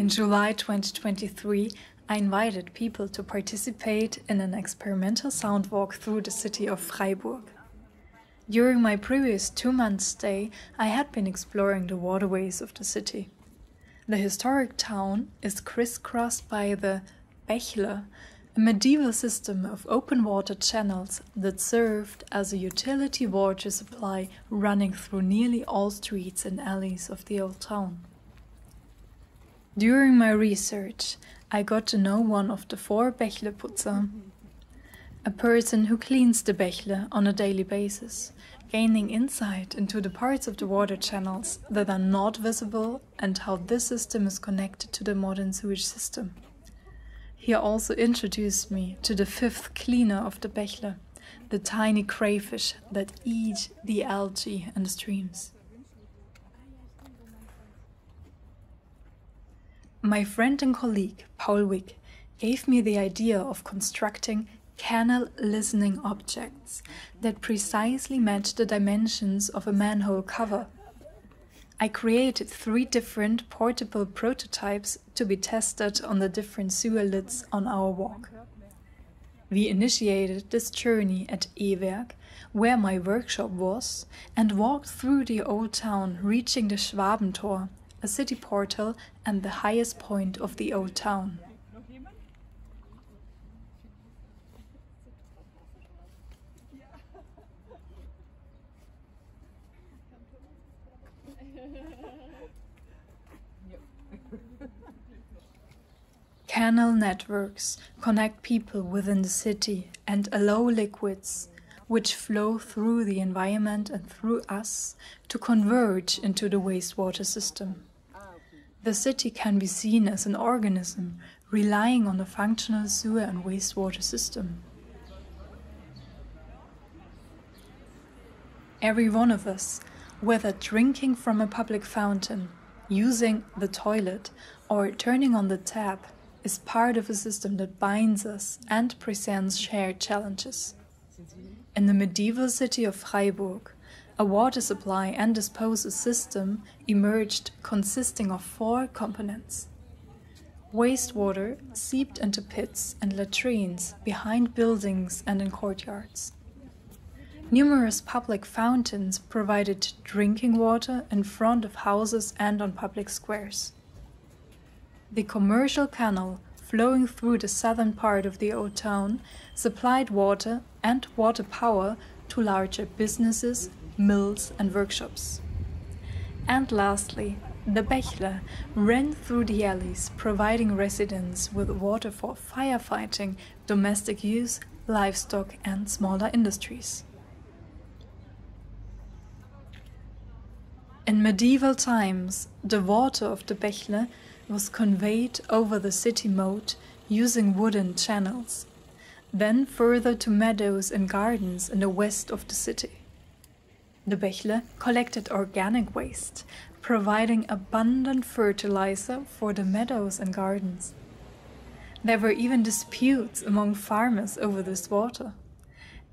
In July 2023, I invited people to participate in an experimental sound walk through the city of Freiburg. During my previous two month stay, I had been exploring the waterways of the city. The historic town is crisscrossed by the Bächle, a medieval system of open water channels that served as a utility water supply running through nearly all streets and alleys of the old town. During my research, I got to know one of the four Bächleputzer, a person who cleans the Bächle on a daily basis, gaining insight into the parts of the water channels that are not visible and how this system is connected to the modern sewage system. He also introduced me to the fifth cleaner of the Bächle, the tiny crayfish that eat the algae and the streams. My friend and colleague, Paul Wick, gave me the idea of constructing canal listening objects that precisely match the dimensions of a manhole cover I created three different portable prototypes to be tested on the different sewer lids on our walk. We initiated this journey at E-Werk, where my workshop was, and walked through the old town, reaching the Schwabentor, a city portal and the highest point of the old town. Canal networks connect people within the city and allow liquids, which flow through the environment and through us, to converge into the wastewater system. The city can be seen as an organism relying on a functional sewer and wastewater system. Every one of us, whether drinking from a public fountain, using the toilet, or turning on the tap, is part of a system that binds us and presents shared challenges. In the medieval city of Freiburg, a water supply and disposal system emerged consisting of four components. Wastewater seeped into pits and latrines behind buildings and in courtyards. Numerous public fountains provided drinking water in front of houses and on public squares. The commercial canal flowing through the southern part of the old town supplied water and water power to larger businesses, mills, and workshops. And lastly, the Bächle ran through the alleys, providing residents with water for firefighting, domestic use, livestock, and smaller industries. In medieval times, the water of the Bächle was conveyed over the city moat using wooden channels, then further to meadows and gardens in the west of the city. The Bächle collected organic waste, providing abundant fertilizer for the meadows and gardens. There were even disputes among farmers over this water.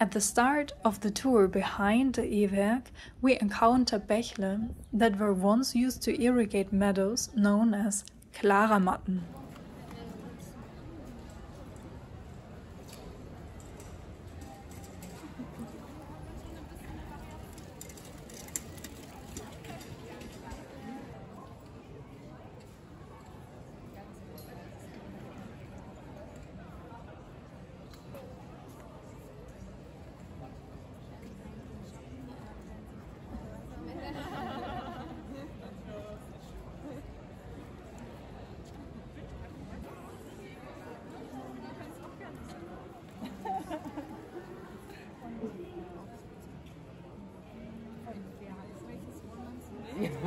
At the start of the tour behind the E-Werk, we encounter Bächle that were once used to irrigate meadows known as Klaramatten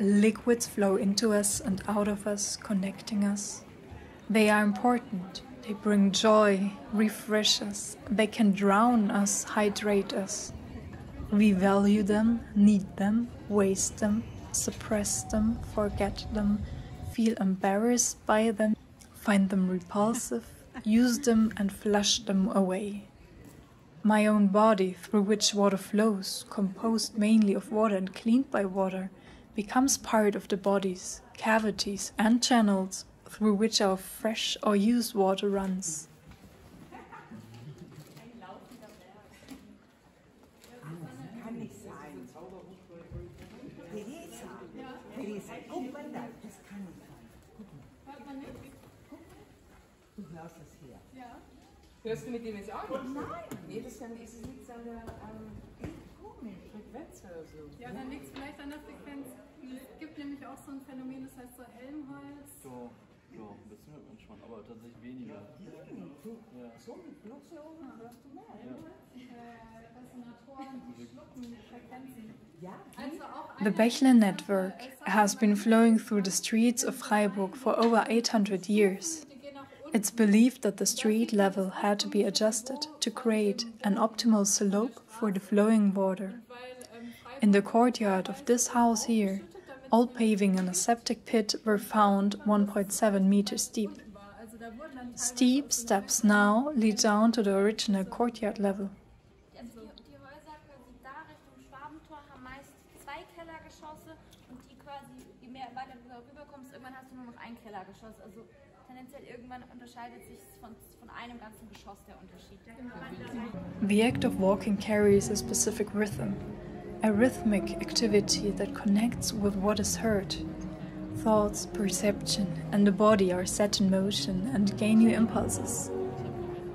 Liquids flow into us and out of us, connecting us. They are important. They bring joy, refresh us. They can drown us, hydrate us. We value them, need them, waste them, suppress them, forget them, feel embarrassed by them, find them repulsive, use them and flush them away. My own body, through which water flows, composed mainly of water and cleaned by water, becomes part of the bodies, cavities, and channels through which our fresh or used water runs. Hörst du mit dem jetzt auch nicht? Nein. Nee, das kann, ist es nichts an der ähm, Frequenz oder so. Ja, dann liegt es vielleicht an der Frequenz. Es gibt nämlich auch so ein Phänomen, das heißt so Helmholtz. So, ja, ein bisschen hört man schon, aber tatsächlich weniger. Ja. So mit Fluss hier oben ah. hörst du mehr. Äh, Resonatoren, die schlucken Frequenzen. Also auch The Bächle network äh, has been flowing through the streets of Freiburg for over 800 years. It's believed that the street level had to be adjusted to create an optimal slope for the flowing water. Ähm, In the courtyard of this house here, all paving and a septic pit were found 1.7 meters deep. Steep steps now lead down to the original courtyard level. The act of walking carries a specific rhythm, a rhythmic activity that connects with what is heard. Thoughts, perception, and the body are set in motion and gain new impulses.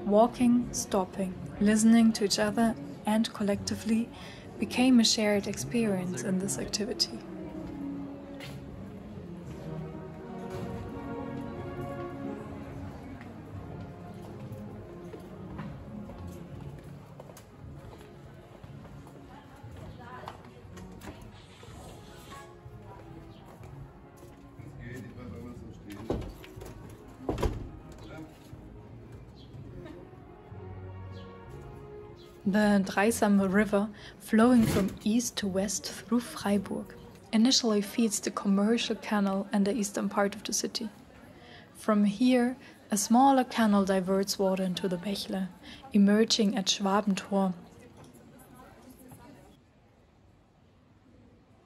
Walking, stopping, listening to each other, and collectively became a shared experience in this activity. The Dreisam River, flowing from east to west through Freiburg, initially feeds the commercial canal and the eastern part of the city. From here, a smaller canal diverts water into the Bächle, emerging at Schwabentor.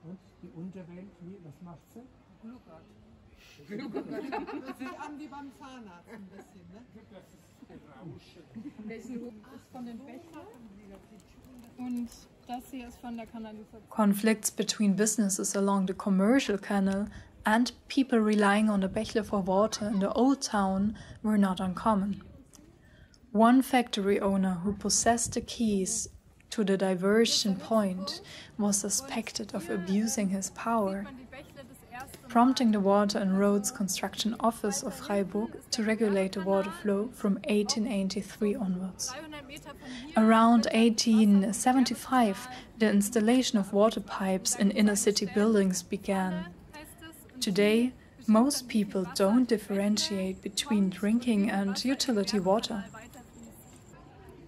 Und die Unterwelt, was macht sie? Hört sich an wie beim Zahnarzt ein bisschen, ne? Hof ist? Und das ist von. Conflicts between businesses along the commercial canal and people relying on the Bächle for water in the old town were not uncommon. One factory owner who possessed the keys to the diversion point was suspected of abusing his power, prompting the Water and Roads Construction Office of Freiburg to regulate the water flow from 1883 onwards. 300 Meter von hier. Around 1875, the installation of water pipes in inner city buildings began. Today, most people don't differentiate between drinking and utility water.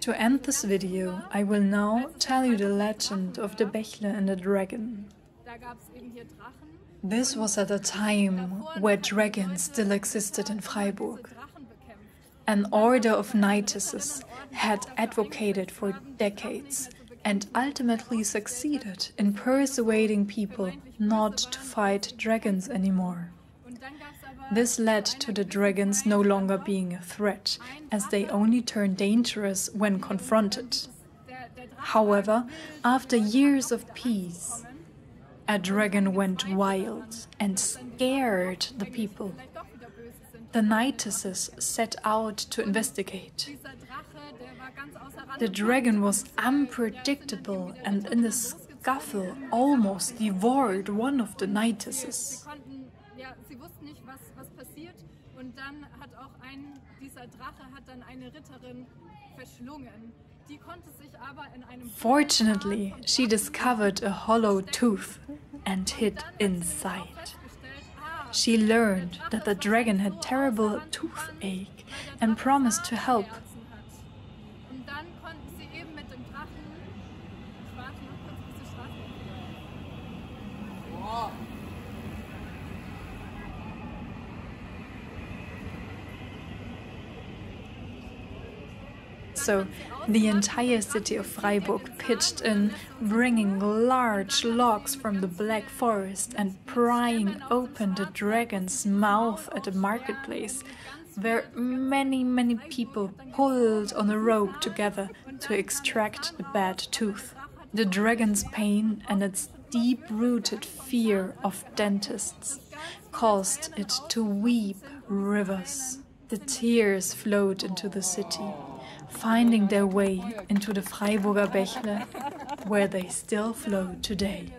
To end this video, I will now tell you the legend of the Bächle and the dragon. This was at a time where dragons still existed in Freiburg. An order of knighesses had advocated for decades and ultimately succeeded in persuading people not to fight dragons anymore. This led to the dragons no longer being a threat, as they only turn dangerous when confronted. However, after years of peace, a dragon went wild and scared the people. The knighesses set out to investigate. The dragon was unpredictable and in the scuffle almost devoured one of the hat auch ein, dieser Drache hat dann eine Ritterin verschlungen. Die konnte sich aber in einem Fortunately, she discovered a hollow tooth. and hid Dann hat sie inside. auch festgestellt, ah, She learned that the dragon had terrible toothache and promised to help. Zahnschmerzen hat. Und dann konnten sie eben mit dem Drachen. Ich warte noch kurz, bis die Straße So the entire city of Freiburg pitched in, bringing large logs from the Black Forest and prying open the dragon's mouth at the marketplace, where many, many people pulled on a rope together to extract the bad tooth. The dragon's pain and its deep rooted fear of dentists caused it to weep rivers. The tears flowed into the city, finding their way into the Freiburger Bächle, where they still flow today.